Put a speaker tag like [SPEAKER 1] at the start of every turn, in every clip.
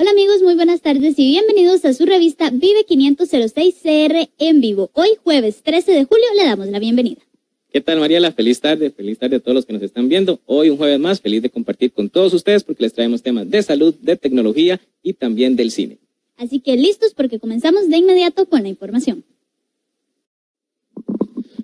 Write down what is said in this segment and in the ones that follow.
[SPEAKER 1] Hola amigos, muy buenas tardes y bienvenidos a su revista Vive 506 CR en vivo. Hoy jueves 13 de julio le damos la bienvenida.
[SPEAKER 2] ¿Qué tal Mariela? Feliz tarde, feliz tarde a todos los que nos están viendo. Hoy un jueves más, feliz de compartir con todos ustedes porque les traemos temas de salud, de tecnología y también del cine.
[SPEAKER 1] Así que listos porque comenzamos de inmediato con la información.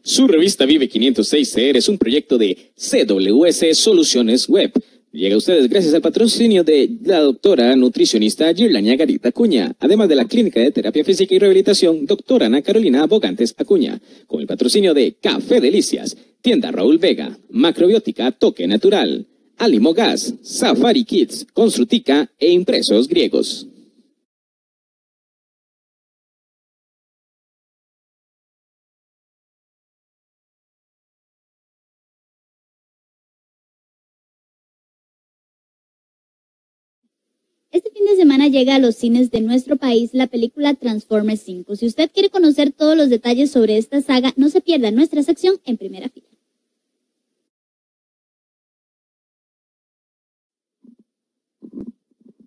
[SPEAKER 3] Su revista Vive 506 CR es un proyecto de CWS Soluciones Web Llega a ustedes gracias al patrocinio de la doctora nutricionista Girlania Garita Acuña, además de la Clínica de Terapia Física y Rehabilitación doctora Ana Carolina Abogantes Acuña, con el patrocinio de Café Delicias, Tienda Raúl Vega, Macrobiótica Toque Natural, Alimo Gas, Safari Kids, Construtica e Impresos Griegos.
[SPEAKER 1] Este fin de semana llega a los cines de nuestro país la película Transformers 5. Si usted quiere conocer todos los detalles sobre esta saga, no se pierda nuestra sección en primera fila.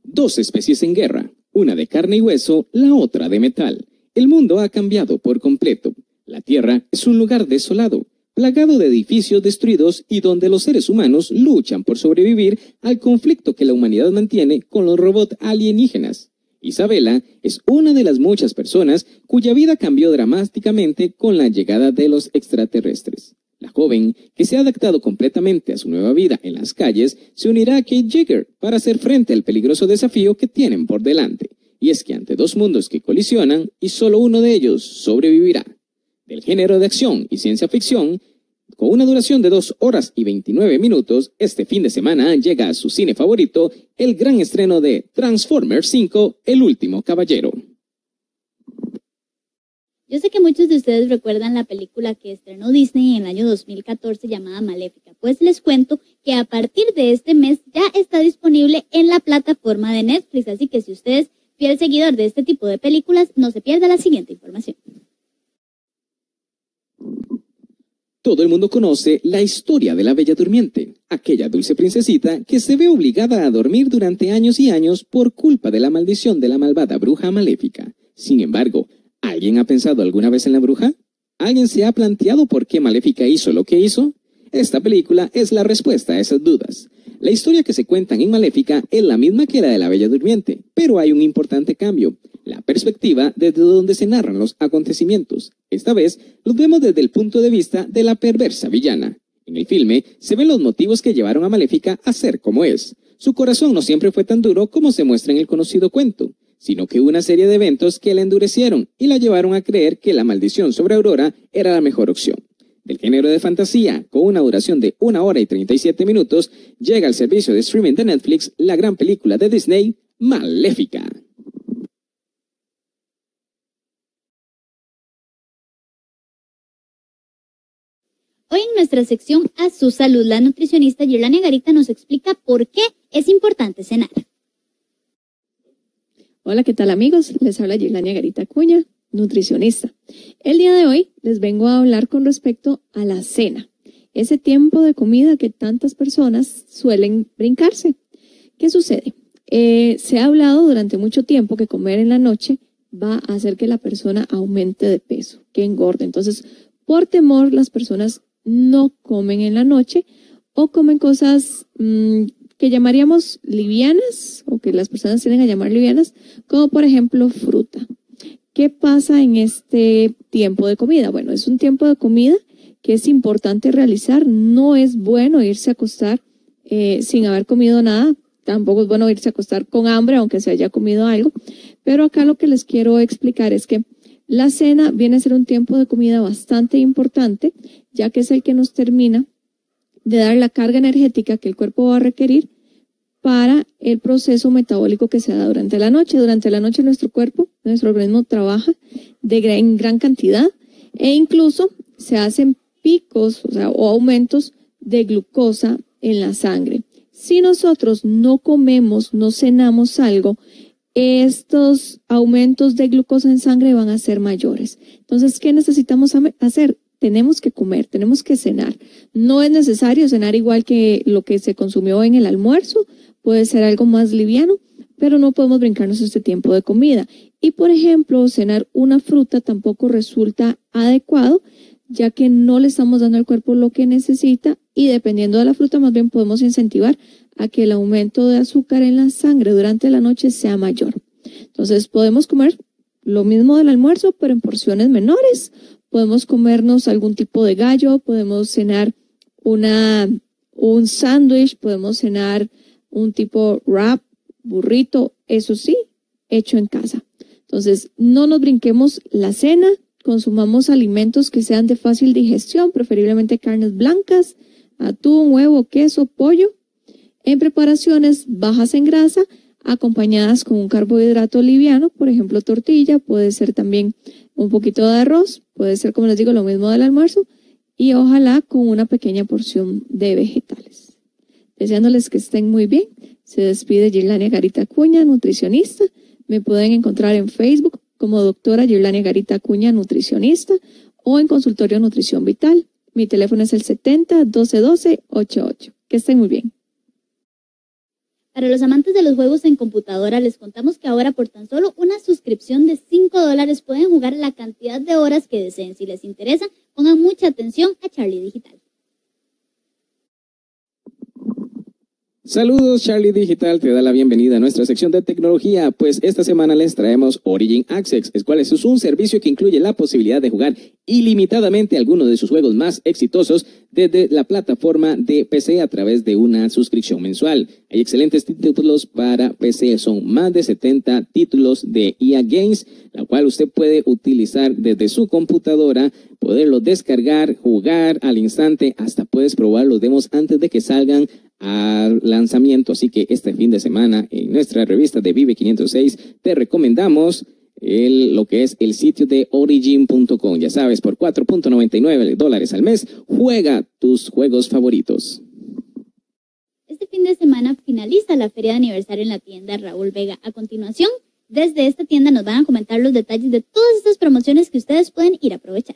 [SPEAKER 3] Dos especies en guerra, una de carne y hueso, la otra de metal. El mundo ha cambiado por completo. La Tierra es un lugar desolado, plagado de edificios destruidos y donde los seres humanos luchan por sobrevivir al conflicto que la humanidad mantiene con los robots alienígenas. Isabela es una de las muchas personas cuya vida cambió dramáticamente con la llegada de los extraterrestres. La joven, que se ha adaptado completamente a su nueva vida en las calles, se unirá a Kate Jagger para hacer frente al peligroso desafío que tienen por delante. Y es que ante dos mundos que colisionan y solo uno de ellos sobrevivirá. Del género de acción y ciencia ficción, con una duración de 2 horas y 29 minutos, este fin de semana llega a su cine favorito el gran estreno de Transformers 5, El último caballero.
[SPEAKER 1] Yo sé que muchos de ustedes recuerdan la película que estrenó Disney en el año 2014 llamada Maléfica. Pues les cuento que a partir de este mes ya está disponible en la plataforma de Netflix. Así que si usted es fiel seguidor de este tipo de películas, no se pierda la siguiente información.
[SPEAKER 3] Todo el mundo conoce la historia de la Bella Durmiente, aquella dulce princesita que se ve obligada a dormir durante años y años por culpa de la maldición de la malvada bruja maléfica. Sin embargo, ¿alguien ha pensado alguna vez en la bruja? ¿Alguien se ha planteado por qué Maléfica hizo lo que hizo? Esta película es la respuesta a esas dudas. La historia que se cuenta en Maléfica es la misma que la de la Bella Durmiente, pero hay un importante cambio la perspectiva desde donde se narran los acontecimientos. Esta vez los vemos desde el punto de vista de la perversa villana. En el filme se ven los motivos que llevaron a Maléfica a ser como es. Su corazón no siempre fue tan duro como se muestra en el conocido cuento, sino que una serie de eventos que la endurecieron y la llevaron a creer que la maldición sobre Aurora era la mejor opción. Del género de fantasía, con una duración de una hora y 37 minutos, llega al servicio de streaming de Netflix la gran película de Disney, Maléfica.
[SPEAKER 1] Hoy en nuestra sección A su salud, la nutricionista Yolanda Garita nos explica por qué es importante cenar.
[SPEAKER 4] Hola, ¿qué tal amigos? Les habla Yolanda Garita Cuña, nutricionista. El día de hoy les vengo a hablar con respecto a la cena, ese tiempo de comida que tantas personas suelen brincarse. ¿Qué sucede? Eh, se ha hablado durante mucho tiempo que comer en la noche va a hacer que la persona aumente de peso, que engorde. Entonces, por temor, las personas no comen en la noche o comen cosas mm, que llamaríamos livianas o que las personas tienen a llamar livianas, como por ejemplo fruta. ¿Qué pasa en este tiempo de comida? Bueno, es un tiempo de comida que es importante realizar. No es bueno irse a acostar eh, sin haber comido nada. Tampoco es bueno irse a acostar con hambre, aunque se haya comido algo. Pero acá lo que les quiero explicar es que la cena viene a ser un tiempo de comida bastante importante, ya que es el que nos termina de dar la carga energética que el cuerpo va a requerir para el proceso metabólico que se da durante la noche. Durante la noche nuestro cuerpo, nuestro organismo trabaja de gran, en gran cantidad e incluso se hacen picos o aumentos de glucosa en la sangre. Si nosotros no comemos, no cenamos algo, estos aumentos de glucosa en sangre van a ser mayores. Entonces, ¿qué necesitamos hacer? Tenemos que comer, tenemos que cenar. No es necesario cenar igual que lo que se consumió en el almuerzo, puede ser algo más liviano, pero no podemos brincarnos este tiempo de comida. Y por ejemplo, cenar una fruta tampoco resulta adecuado, ya que no le estamos dando al cuerpo lo que necesita y dependiendo de la fruta más bien podemos incentivar a que el aumento de azúcar en la sangre durante la noche sea mayor. Entonces podemos comer lo mismo del almuerzo, pero en porciones menores. Podemos comernos algún tipo de gallo, podemos cenar una, un sándwich, podemos cenar un tipo wrap, burrito, eso sí, hecho en casa. Entonces, no nos brinquemos la cena, consumamos alimentos que sean de fácil digestión, preferiblemente carnes blancas, atún, huevo, queso, pollo, en preparaciones bajas en grasa, acompañadas con un carbohidrato liviano, por ejemplo, tortilla, puede ser también un poquito de arroz, puede ser, como les digo, lo mismo del almuerzo, y ojalá con una pequeña porción de vegetales. Deseándoles que estén muy bien, se despide Girlania Garita Cuña, nutricionista. Me pueden encontrar en Facebook como doctora Girlania Garita Cuña, nutricionista, o en consultorio Nutrición Vital. Mi teléfono es el 70 12 12 88. Que estén muy bien.
[SPEAKER 1] Para los amantes de los juegos en computadora, les contamos que ahora por tan solo una suscripción de 5 dólares pueden jugar la cantidad de horas que deseen. Si les interesa, pongan mucha atención a Charlie Digital.
[SPEAKER 3] Saludos, Charlie Digital te da la bienvenida a nuestra sección de tecnología, pues esta semana les traemos Origin Access, el cual es un servicio que incluye la posibilidad de jugar ilimitadamente algunos de sus juegos más exitosos desde la plataforma de PC a través de una suscripción mensual. Hay excelentes títulos para PC, son más de 70 títulos de EA Games, la cual usted puede utilizar desde su computadora, poderlo descargar, jugar al instante, hasta puedes probar los demos antes de que salgan al lanzamiento. Así que este fin de semana en nuestra revista de Vive 506 te recomendamos lo que es el sitio de origin.com. Ya sabes, por 4.99 dólares al mes, juega tus juegos favoritos.
[SPEAKER 1] Este fin de semana finaliza la feria de aniversario en la tienda Raúl Vega. A continuación, desde esta tienda nos van a comentar los detalles de todas estas promociones que ustedes pueden ir a aprovechar.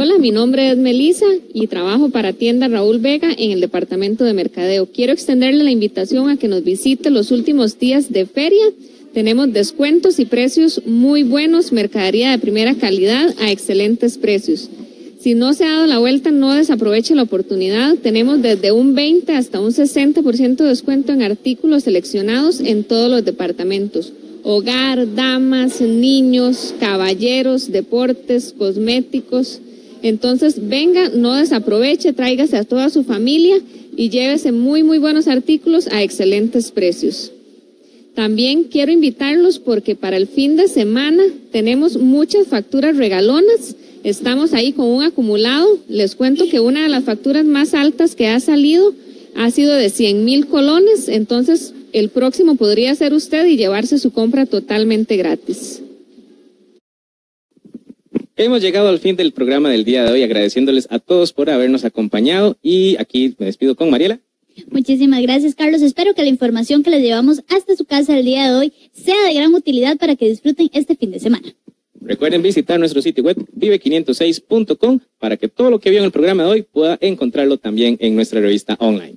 [SPEAKER 5] Hola, mi nombre es Melisa y trabajo para tienda Raúl Vega en el departamento de mercadeo. Quiero extenderle la invitación a que nos visite los últimos días de feria. Tenemos descuentos y precios muy buenos, mercadería de primera calidad a excelentes precios. Si no se ha dado la vuelta, no desaproveche la oportunidad. Tenemos desde un 20 hasta un 60% de descuento en artículos seleccionados en todos los departamentos. Hogar, damas, niños, caballeros, deportes, cosméticos. Entonces, venga, no desaproveche, tráigase a toda su familia y llévese muy, muy buenos artículos a excelentes precios. También quiero invitarlos porque para el fin de semana tenemos muchas facturas regalonas. Estamos ahí con un acumulado. Les cuento que una de las facturas más altas que ha salido ha sido de 100 mil colones. Entonces, el próximo podría ser usted y llevarse su compra totalmente gratis.
[SPEAKER 3] Hemos llegado al fin del programa del día de hoy, agradeciéndoles a todos por habernos acompañado y aquí me despido con Mariela.
[SPEAKER 1] Muchísimas gracias, Carlos. Espero que la información que les llevamos hasta su casa el día de hoy sea de gran utilidad para que disfruten este fin de semana.
[SPEAKER 3] Recuerden visitar nuestro sitio web vive506.com para que todo lo que vio en el programa de hoy pueda encontrarlo también en nuestra revista online.